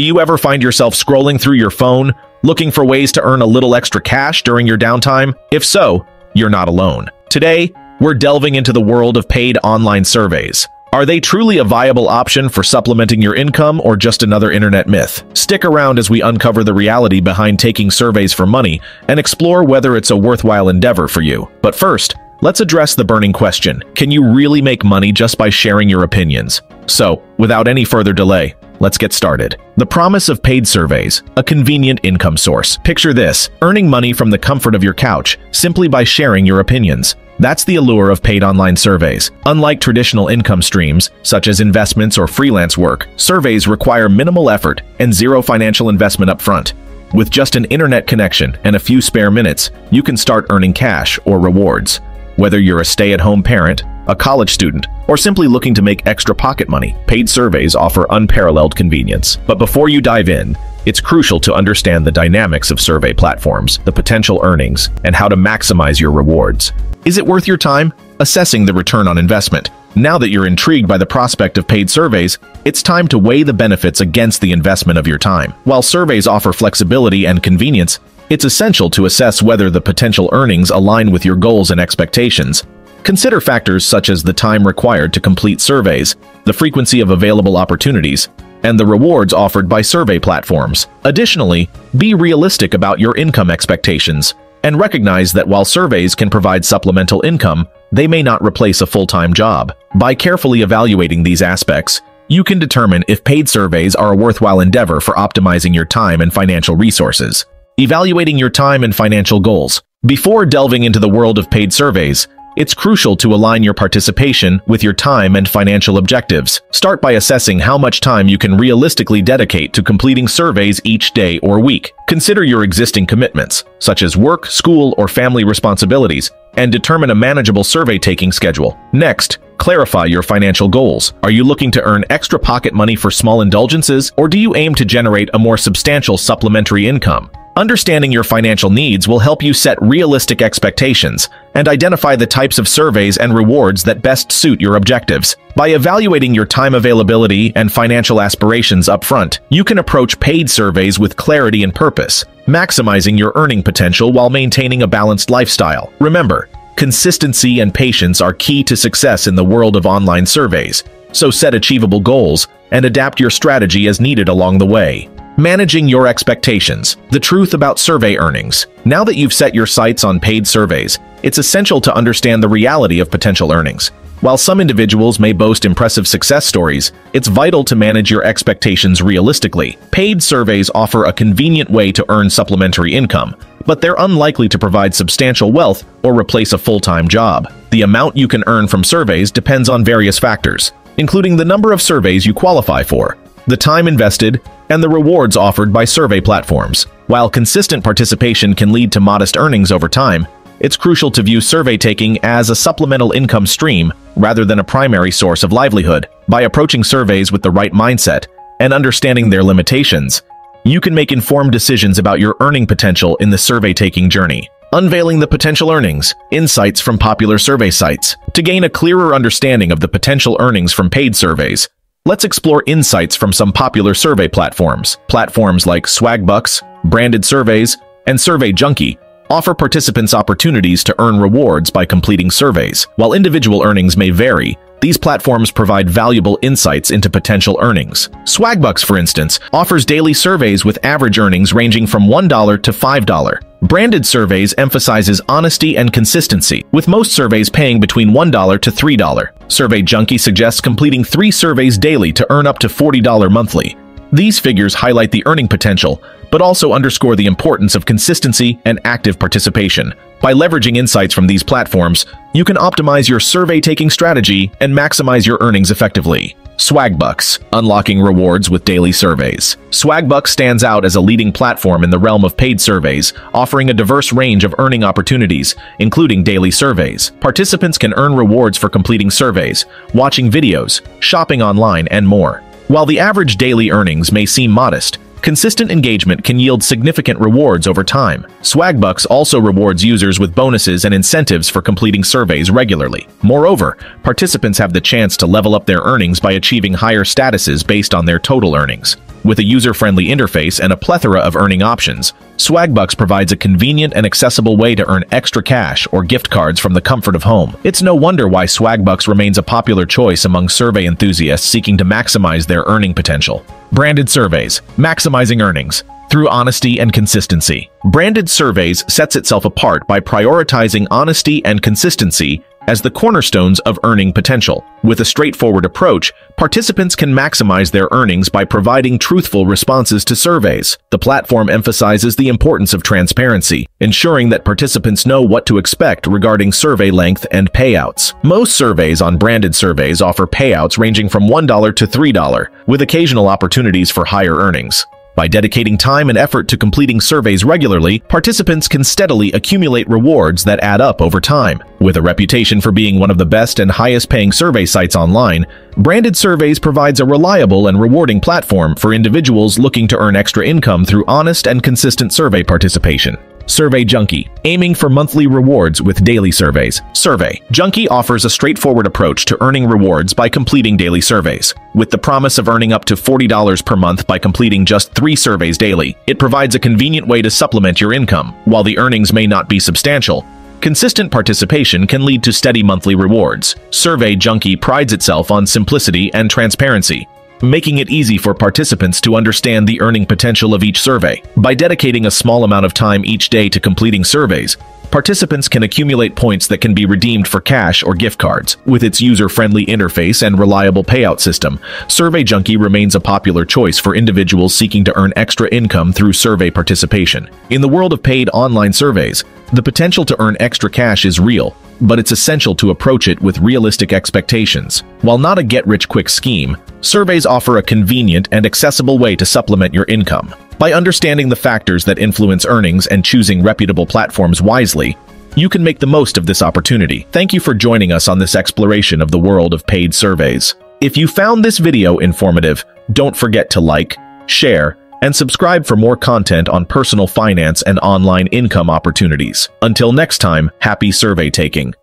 Do you ever find yourself scrolling through your phone, looking for ways to earn a little extra cash during your downtime? If so, you're not alone. Today, we're delving into the world of paid online surveys. Are they truly a viable option for supplementing your income or just another internet myth? Stick around as we uncover the reality behind taking surveys for money and explore whether it's a worthwhile endeavor for you. But first, let's address the burning question. Can you really make money just by sharing your opinions? So, without any further delay, Let's get started. The promise of paid surveys, a convenient income source. Picture this, earning money from the comfort of your couch simply by sharing your opinions. That's the allure of paid online surveys. Unlike traditional income streams, such as investments or freelance work, surveys require minimal effort and zero financial investment up front. With just an internet connection and a few spare minutes, you can start earning cash or rewards. Whether you're a stay-at-home parent, a college student, or simply looking to make extra pocket money, paid surveys offer unparalleled convenience. But before you dive in, it's crucial to understand the dynamics of survey platforms, the potential earnings, and how to maximize your rewards. Is it worth your time? Assessing the return on investment. Now that you're intrigued by the prospect of paid surveys, it's time to weigh the benefits against the investment of your time. While surveys offer flexibility and convenience, it's essential to assess whether the potential earnings align with your goals and expectations. Consider factors such as the time required to complete surveys, the frequency of available opportunities, and the rewards offered by survey platforms. Additionally, be realistic about your income expectations and recognize that while surveys can provide supplemental income, they may not replace a full-time job. By carefully evaluating these aspects, you can determine if paid surveys are a worthwhile endeavor for optimizing your time and financial resources. Evaluating your time and financial goals. Before delving into the world of paid surveys, it's crucial to align your participation with your time and financial objectives. Start by assessing how much time you can realistically dedicate to completing surveys each day or week. Consider your existing commitments, such as work, school, or family responsibilities, and determine a manageable survey-taking schedule. Next, clarify your financial goals. Are you looking to earn extra pocket money for small indulgences, or do you aim to generate a more substantial supplementary income? Understanding your financial needs will help you set realistic expectations and identify the types of surveys and rewards that best suit your objectives. By evaluating your time availability and financial aspirations upfront, you can approach paid surveys with clarity and purpose, maximizing your earning potential while maintaining a balanced lifestyle. Remember, consistency and patience are key to success in the world of online surveys, so set achievable goals and adapt your strategy as needed along the way. Managing your expectations. The truth about survey earnings. Now that you've set your sights on paid surveys, it's essential to understand the reality of potential earnings. While some individuals may boast impressive success stories, it's vital to manage your expectations realistically. Paid surveys offer a convenient way to earn supplementary income, but they're unlikely to provide substantial wealth or replace a full-time job. The amount you can earn from surveys depends on various factors, including the number of surveys you qualify for, the time invested, and the rewards offered by survey platforms. While consistent participation can lead to modest earnings over time, it's crucial to view survey taking as a supplemental income stream rather than a primary source of livelihood. By approaching surveys with the right mindset and understanding their limitations, you can make informed decisions about your earning potential in the survey-taking journey. Unveiling the potential earnings, insights from popular survey sites. To gain a clearer understanding of the potential earnings from paid surveys, Let's explore insights from some popular survey platforms. Platforms like Swagbucks, Branded Surveys, and Survey Junkie offer participants opportunities to earn rewards by completing surveys. While individual earnings may vary, these platforms provide valuable insights into potential earnings. Swagbucks, for instance, offers daily surveys with average earnings ranging from $1 to $5. Branded surveys emphasizes honesty and consistency, with most surveys paying between $1 to $3. Survey Junkie suggests completing three surveys daily to earn up to $40 monthly. These figures highlight the earning potential, but also underscore the importance of consistency and active participation. By leveraging insights from these platforms, you can optimize your survey-taking strategy and maximize your earnings effectively. Swagbucks, unlocking rewards with daily surveys. Swagbucks stands out as a leading platform in the realm of paid surveys, offering a diverse range of earning opportunities, including daily surveys. Participants can earn rewards for completing surveys, watching videos, shopping online, and more. While the average daily earnings may seem modest, Consistent engagement can yield significant rewards over time. Swagbucks also rewards users with bonuses and incentives for completing surveys regularly. Moreover, participants have the chance to level up their earnings by achieving higher statuses based on their total earnings. With a user-friendly interface and a plethora of earning options, Swagbucks provides a convenient and accessible way to earn extra cash or gift cards from the comfort of home. It's no wonder why Swagbucks remains a popular choice among survey enthusiasts seeking to maximize their earning potential. Branded Surveys, maximizing earnings through honesty and consistency. Branded Surveys sets itself apart by prioritizing honesty and consistency as the cornerstones of earning potential. With a straightforward approach, participants can maximize their earnings by providing truthful responses to surveys. The platform emphasizes the importance of transparency, ensuring that participants know what to expect regarding survey length and payouts. Most surveys on branded surveys offer payouts ranging from $1 to $3, with occasional opportunities for higher earnings. By dedicating time and effort to completing surveys regularly, participants can steadily accumulate rewards that add up over time. With a reputation for being one of the best and highest-paying survey sites online, Branded Surveys provides a reliable and rewarding platform for individuals looking to earn extra income through honest and consistent survey participation. Survey Junkie, aiming for monthly rewards with daily surveys. Survey Junkie offers a straightforward approach to earning rewards by completing daily surveys. With the promise of earning up to $40 per month by completing just three surveys daily, it provides a convenient way to supplement your income. While the earnings may not be substantial, Consistent participation can lead to steady monthly rewards. Survey Junkie prides itself on simplicity and transparency, making it easy for participants to understand the earning potential of each survey. By dedicating a small amount of time each day to completing surveys, participants can accumulate points that can be redeemed for cash or gift cards. With its user-friendly interface and reliable payout system, Survey Junkie remains a popular choice for individuals seeking to earn extra income through survey participation. In the world of paid online surveys, the potential to earn extra cash is real, but it's essential to approach it with realistic expectations. While not a get-rich-quick scheme, surveys offer a convenient and accessible way to supplement your income. By understanding the factors that influence earnings and choosing reputable platforms wisely, you can make the most of this opportunity. Thank you for joining us on this exploration of the world of paid surveys. If you found this video informative, don't forget to like, share, and subscribe for more content on personal finance and online income opportunities. Until next time, happy survey taking.